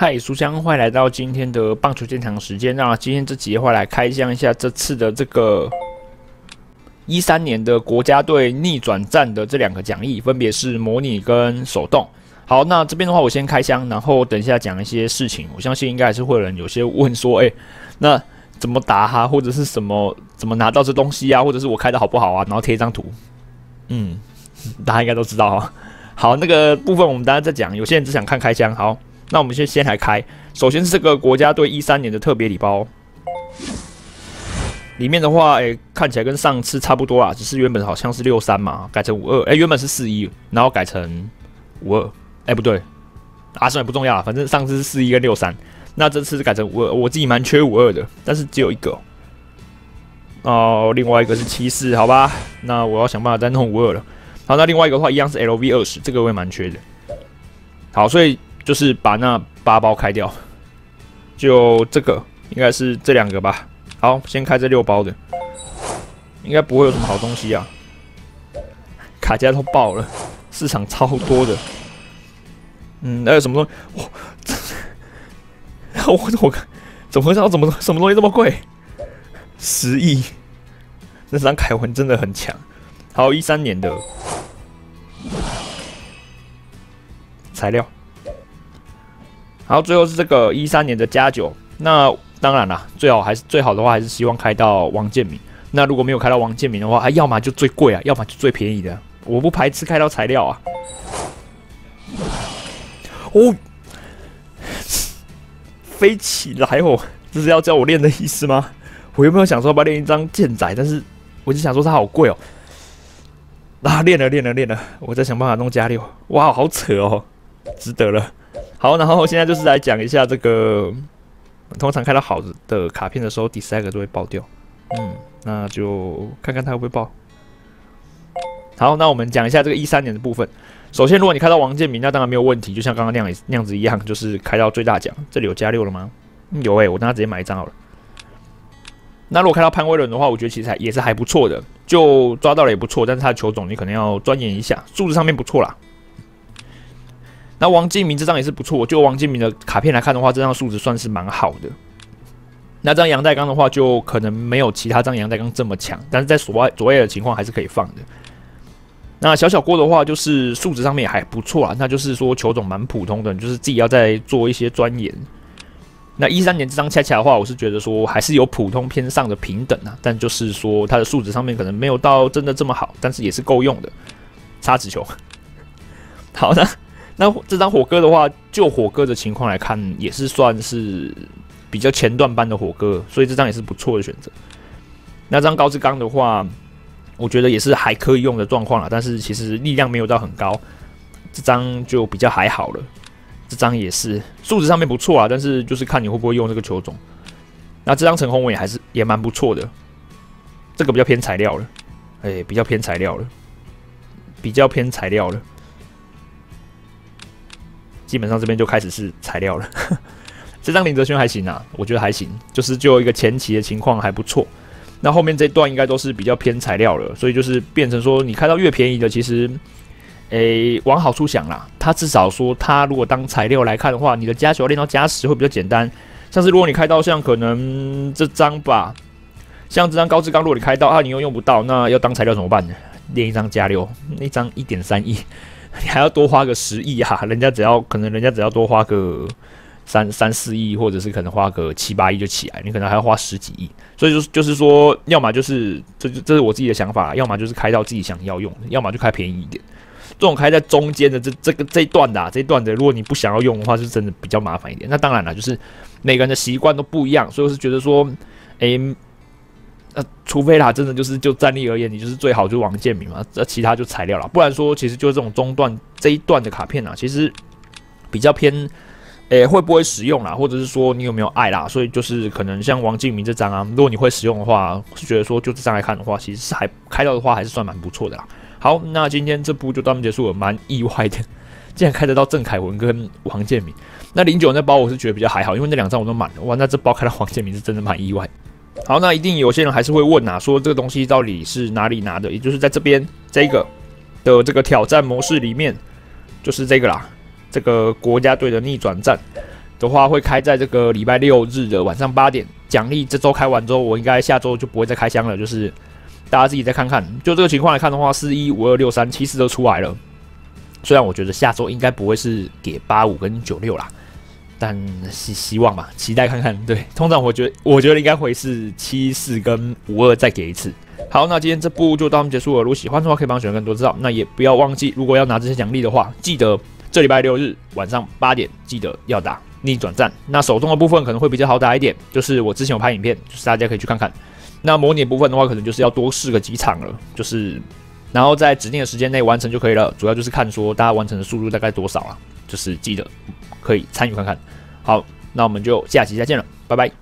嗨，书香，欢迎来到今天的棒球建场时间。那今天这集的话来开箱一下这次的这个一三年的国家队逆转战的这两个讲义，分别是模拟跟手动。好，那这边的话我先开箱，然后等一下讲一些事情。我相信应该还是会有人有些问说，哎，那怎么打哈，或者是什么怎么拿到这东西啊，或者是我开的好不好啊，然后贴一张图。嗯，大家应该都知道哈。好，那个部分我们等下再讲。有些人只想看开箱。好，那我们先先来开。首先是这个国家队一三年的特别礼包，里面的话，哎，看起来跟上次差不多啊，只是原本好像是六三嘛，改成五二。哎，原本是四一，然后改成五二。哎，不对，阿胜也不重要，反正上次是四一跟六三，那这次是改成五二。我自己蛮缺五二的，但是只有一个。哦，另外一个是七四，好吧，那我要想办法再弄五二了。好，那另外一个的话一样是 LV 二十，这个我也蛮缺的。好，所以就是把那八包开掉，就这个应该是这两个吧。好，先开这六包的，应该不会有什么好东西啊。卡夹都爆了，市场超多的。嗯，还有什么东西？哇，我我怎么回事？怎么什么东西这么贵？十亿，那张凯文真的很强。好，一三年的材料。然后，最后是这个一三年的加九。那当然了，最好还是最好的话，还是希望开到王建民。那如果没有开到王建民的话，啊，要么就最贵啊，要么就最便宜的。我不排斥开到材料啊。哦，飞起来哦！这是要教我练的意思吗？我有没有想说要练一张剑仔？但是我就想说它好贵哦。啊，练了练了练了，我在想办法弄加六。哇，好扯哦，值得了。好，然后现在就是来讲一下这个，通常开到好的卡片的时候，第三个都会爆掉。嗯，那就看看它会不会爆。好，那我们讲一下这个一三年的部分。首先，如果你开到王建民，那当然没有问题，就像刚刚那样那样子一样，就是开到最大奖。这里有加六了吗？有诶，我等下直接买一张好了。那如果开到潘威伦的话，我觉得其实也是还不错的，就抓到了也不错，但是他的球种你可能要钻研一下，数字上面不错啦。那王建民这张也是不错，就王建民的卡片来看的话，这张数值算是蛮好的。那张杨代刚的话，就可能没有其他张杨代刚这么强，但是在所谓所谓的情况还是可以放的。那小小郭的话，就是数值上面还不错啊，那就是说球种蛮普通的，就是自己要再做一些钻研。那一三年这张恰恰的话，我是觉得说还是有普通偏上的平等啊，但就是说它的数值上面可能没有到真的这么好，但是也是够用的。插纸球，好的，那这张火哥的话，就火哥的情况来看，也是算是比较前段班的火哥，所以这张也是不错的选择。那张高志刚的话。我觉得也是还可以用的状况了，但是其实力量没有到很高，这张就比较还好了。这张也是数值上面不错啊，但是就是看你会不会用这个球种。那这张陈宏伟还是也蛮不错的，这个比较偏材料了，哎，比较偏材料了，比较偏材料了。基本上这边就开始是材料了。这张林泽轩还行啊，我觉得还行，就是就一个前期的情况还不错。那后面这段应该都是比较偏材料了，所以就是变成说，你开到越便宜的，其实，诶，往好处想啦，它至少说，它如果当材料来看的话，你的加球练到加十会比较简单。像是如果你开到像可能这张吧，像这张高志刚，如果你开到啊，你又用不到，那要当材料怎么办呢？练一张加六，那张一点三亿，你还要多花个十亿哈，人家只要可能人家只要多花个。三三四亿，或者是可能花个七八亿就起来，你可能还要花十几亿，所以就是就是说，要么就是这就这是我自己的想法，要么就是开到自己想要用的，要么就开便宜一点。这种开在中间的这这个这一段的这一段的，如果你不想要用的话，是真的比较麻烦一点。那当然了，就是每个人的习惯都不一样，所以我是觉得说，诶，呃，除非啦，真的就是就战力而言，你就是最好就王建民嘛，那其他就材料了。不然说，其实就是这种中段这一段的卡片啊，其实比较偏。诶，会不会使用啦？或者是说你有没有爱啦？所以就是可能像王敬明这张啊，如果你会使用的话，是觉得说就这张来看的话，其实是还开到的话还是算蛮不错的啦。好，那今天这部就到这结束了，蛮意外的，竟然开得到郑凯文跟王建民。那零九那包我是觉得比较还好，因为那两张我都满了。哇，那这包开到王建民是真的蛮意外。好，那一定有些人还是会问啊，说这个东西到底是哪里拿的？也就是在这边这个的这个挑战模式里面，就是这个啦。这个国家队的逆转战，的话会开在这个礼拜六日的晚上八点。奖励这周开完之后，我应该下周就不会再开箱了，就是大家自己再看看。就这个情况来看的话，四一五二六三七四都出来了。虽然我觉得下周应该不会是给八五跟九六啦，但希希望嘛，期待看看。对，通常我觉得我觉得应该会是七四跟五二再给一次。好，那今天这部就到这结束了。如果喜欢的话，可以帮我选更多知道。那也不要忘记，如果要拿这些奖励的话，记得这礼拜六日晚上八点记得要打。逆转战，那手动的部分可能会比较好打一点，就是我之前有拍影片，就是大家可以去看看。那模拟部分的话，可能就是要多试个几场了，就是然后在指定的时间内完成就可以了。主要就是看说大家完成的速度大概多少啊，就是记得可以参与看看。好，那我们就下期再见了，拜拜。